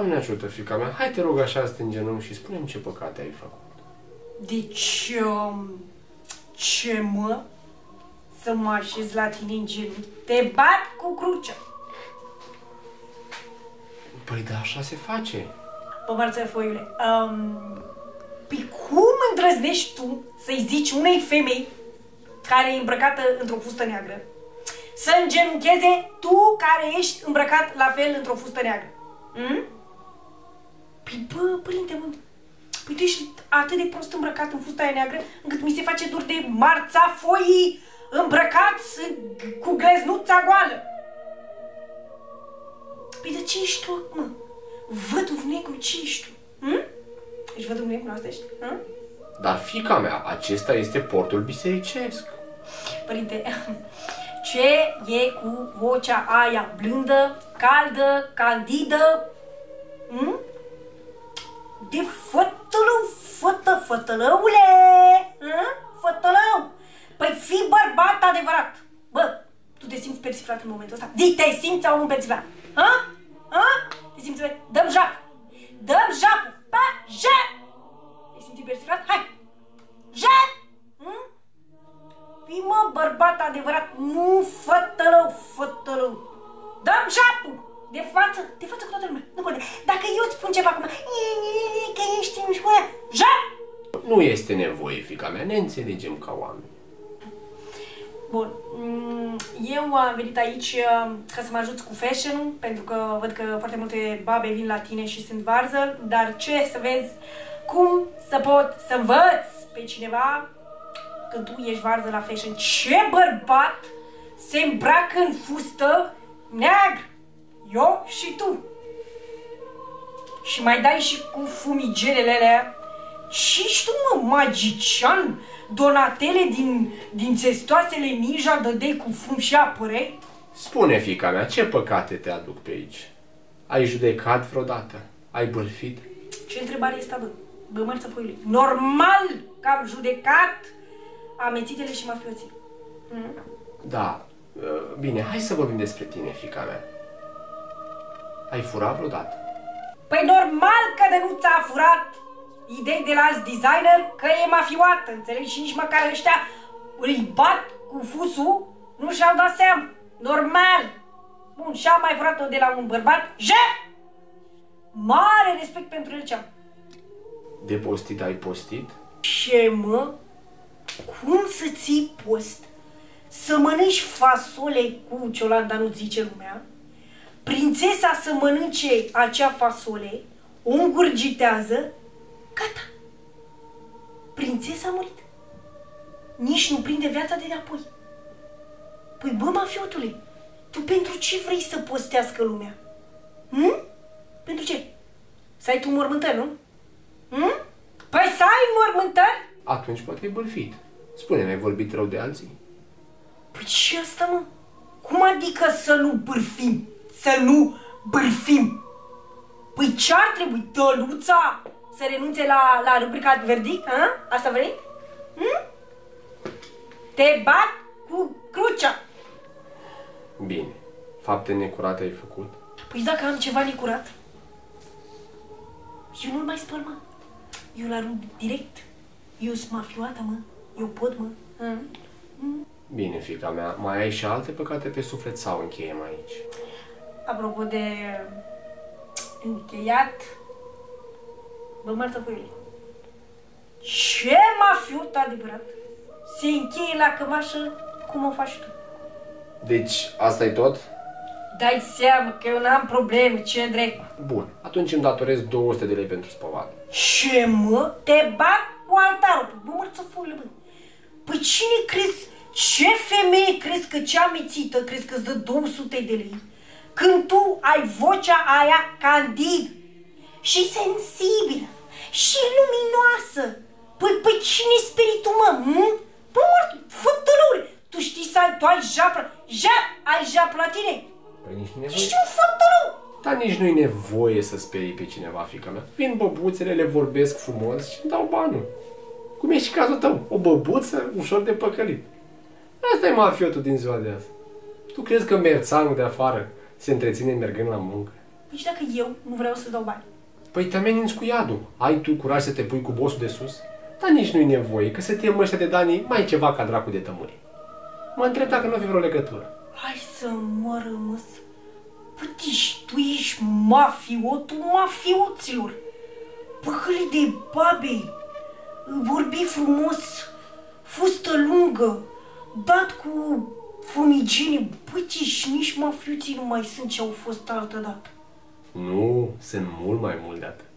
Doamne ajută, fica mea, hai te rog așa să te în genunchi și spune ce păcate ai făcut. Deci, um, ce mă? Să mă așez la tine în genunchi. Te bat cu crucea. Păi da, așa se face. Bă, Marțel Foiule, um, păi cum îndrăznești tu să-i zici unei femei care e îmbrăcată într-o fustă neagră să îngenuncheze tu care ești îmbrăcat la fel într-o fustă neagră? Hmm? Păi bă, părinte, mă, păi tu ești atât de prost îmbrăcat în fusta aia neagră încât mi se face dur de marța foii îmbrăcați cu gleznuța goală. Păi de ce ești tu, mă? Văduv negru, ce ești tu? Hm? Ești văduv negru, asta ești? Hm? Dar fica mea, acesta este portul bisericesc. Părinte, ce e cu vocea aia blândă, caldă, candidă? Hm? De fătălău, fătă, fătălăule! Hm? Fătălău! Păi fi bărbat adevărat! Bă, tu te simți persiflat în momentul ăsta? Zi, te simți sau nu persiflat? Ha? Ha? Te simți persiflat? Dăm jap! Dăm jap! Pa, jap! Te simți persiflat? Hai! Jap! Hm? Fii mă bărbat adevărat, nu fătălău, fătălău. Dăm japul! De față, de față cu toată lumea. Nu poate. Dacă eu îți spun ceva acum, că ești în școală, jap! Nu este nevoie, fica mea, ne înțelegem ca oameni. Bun, mm, eu am venit aici uh, ca să mă ajuți cu fashion pentru că văd că foarte multe babe vin la tine și sunt varză, dar ce să vezi cum să pot să învăț pe cineva când tu ești varză la fashion. Ce bărbat se îmbracă în fustă neagră? Eu și tu. Și mai dai și cu fumigerele alea. Și ești tu, mă, magician? Donatele din, din țestoasele ninja dădei cu fum și apăre? Spune, fica mea, ce păcate te aduc pe aici? Ai judecat vreodată? Ai bârfit? Ce întrebare este, bă? Bă, mărță foile. Normal că am judecat amețitele și mafioții. Mm? Da. uh, Bine, hai să vorbim despre tine, fica mea. Ai furat vreodată? Păi normal că de nu ți-a furat idei de la alți designer că e mafioată, înțelegi? Și nici măcar ăștia îi bat cu fusul, nu și-au dat seama. Normal. Bun, și-a mai furat-o de la un bărbat. Je! Mare respect pentru el ce-am. De postit ai postit? Ce mă? Cum să ții post? Să mănânci fasole cu ciolanda, nu zice lumea. Prințesa să mănânce acea fasole, o îngurgitează, gata. Prințesa a murit. Nici nu prinde viața de înapoi. Păi bă, mafiotule, tu pentru ce vrei să postească lumea? Hm? Pentru ce? Să ai tu mormântări, nu? Hm? Păi să ai mormântări? Atunci poate ai bârfit. Spune-mi, ai vorbit rău de alții? Păi ce asta, mă? Cum adică să nu bârfim? Să nu bârfim? Păi ce ar trebui? Tăluța să renunțe la, la rubrica verdict? A? Asta vrei? Hm? Te bat cu crucea. Bine. Fapte necurate ai făcut? Păi dacă am ceva necurat, eu nu-l mai spăl, mă. Eu l arunc direct. Eu sunt mafioată, mă. Eu pot, mă. Hm? Bine, fica mea, mai ai și alte păcate pe suflet sau încheiem aici? Apropo de încheiat, bă, Marta Puiule, ce mafiot adevărat se încheie la cămașă cum o faci tu. Deci, asta e tot? Dai seama că eu n-am probleme, ce drept. Bun. Atunci îmi datorez 200 de lei pentru spălat. Ce mă? Te bat cu altarul. Bă, mărțăfoile, bă. Păi cine crezi, ce femeie crezi că cea amețită crezi că îți dă 200 de lei? Când tu ai vocea aia candid și sensibilă și luminoasă. Păi, păi cine speri tu, mă? Hm? Păi, mă, fătălăure, tu știi să ai, tu ai japră, jap, ai japră la tine? Păi nici nu e Ești un fătălău! Dar nici nu e nevoie să sperii pe cineva, fica mea. Vin băbuțele, le vorbesc frumos și îmi dau banul. Cum e și cazul tău? O băbuță ușor de păcălit. Asta e mafiotul din ziua de azi. Tu crezi că merțanul de afară se întreține mergând la muncă? Păi și dacă eu nu vreau să dau bani? Păi te ameninți cu iadul. Ai tu curaj să te pui cu bosul de sus? Dar nici nu-i nevoie, că să te ăștia de Dani mai e ceva ca dracu de tămâri. Mă întreb dacă nu fi vreo legătură. Hai să mă rămâs. Pătiși, tu ești mafiotul mafioților. Păhăli de babe, vorbi frumos, fustă lungă, dat cu fumigene. Pătiși, nici mafioții nu mai sunt ce au fost altă dată. Nu, sunt mult mai mult de atât.